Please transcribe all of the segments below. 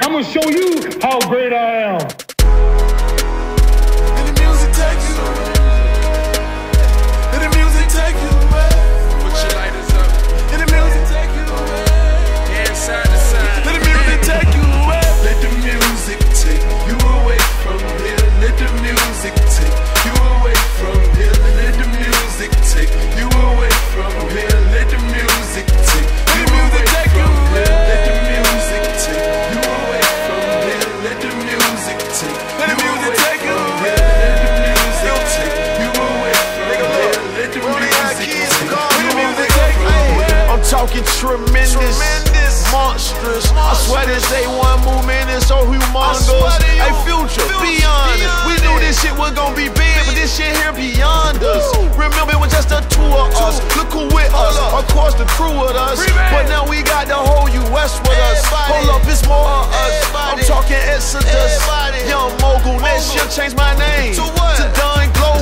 I'm gonna show you how great I am. Talking tremendous, tremendous. monstrous. I swear this A1 movement is so humongous. Hey, future, be honest. We knew this shit was gonna be big, but this shit here beyond us. Remember, it was just a two to what? To Glow.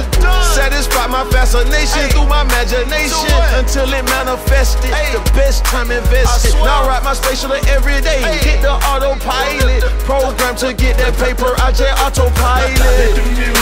Satisfy my fascination through my imagination until it manifested. The best time invested. Now I ride my shuttle every day. Hit the autopilot. Program to get that paper. I just autopilot.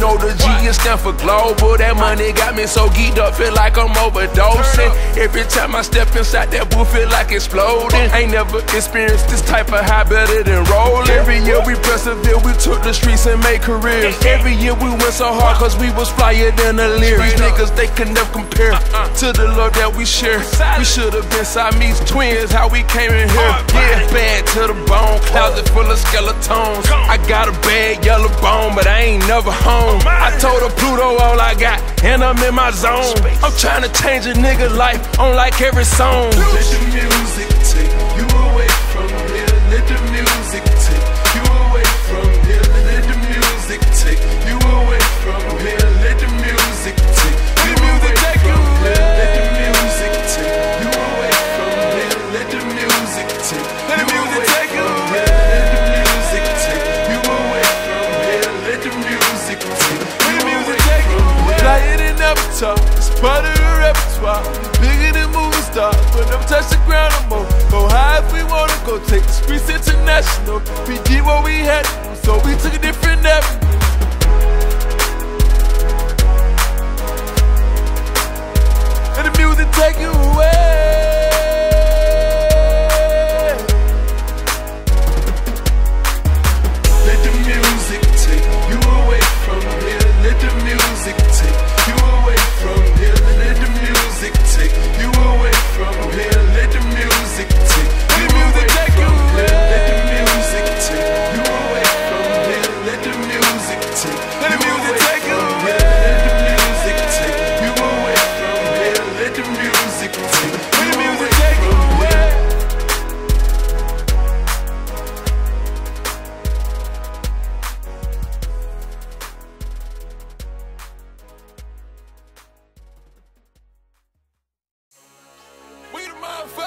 Know the G stand for global. That money got me so geeked up, feel like I'm overdosing. Every time I step inside that booth, feel like exploding. Ain't never experienced this type of high better than rolling. Every year we persevere, we took the streets and made careers. Every year we went so hard, cause we was flyer than the lyrics. Niggas, they can never compare to the love that we share. We should have been Siamese twins, how we came in here. Yeah, bad to the bone, closet full of skeletons. I got a bad yellow bone, but I ain't never home. I told her Pluto all I got, and I'm in my zone. I'm trying to change a nigga life on like every song. Let the music take you away never touch the ground no more. Go high if we wanna go, take the streets international. Did what we had so we took a different avenue.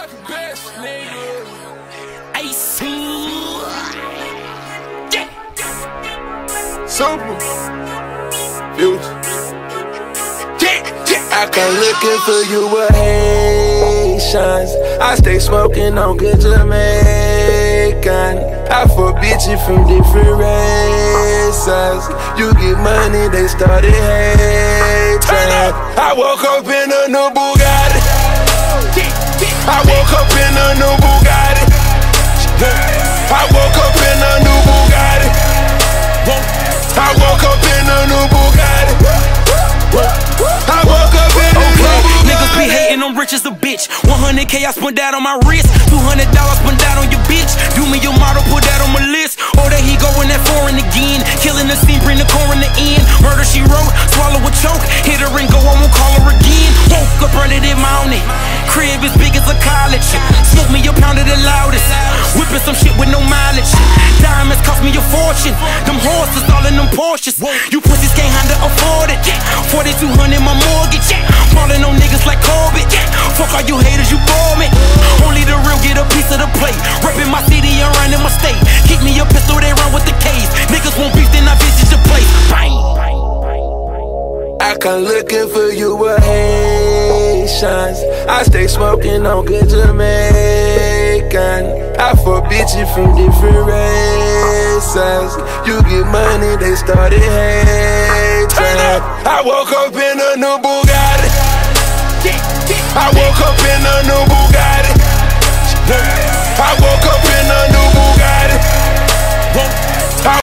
The best, nigga. AC. Super. Future. I come looking for you with Haitians. I stay smoking on good Jamaican. I fuck bitches from different races. You get money, they started hating. I woke up in a new Bugatti. I woke up in a new Bugatti. I woke up in a new Bugatti. I woke up in a new Bugatti. I woke up in a new Bugatti. Niggas be hating, I'm rich as a bitch. 100k I spent that on my wrist. $200 spent college. Smoke me a pound of the loudest. Whipping some shit with no mileage. Diamonds cost me a fortune. Them horses all in them Porsches. You pussies can't handle afford it. 4200 my mortgage. Falling on niggas like Corbett. Fuck all you haters, you bore me. Only the real get a piece of the plate. Reppin' my city and running my state. Keep me a pistol, they run with the case. Niggas won't beef, then I visit your place. Bang. I come looking for you with Haitians. I stay smoking on good Jamaican. I fuck bitches from different races. You get money, they started hating. I woke up in a new Bugatti. I woke up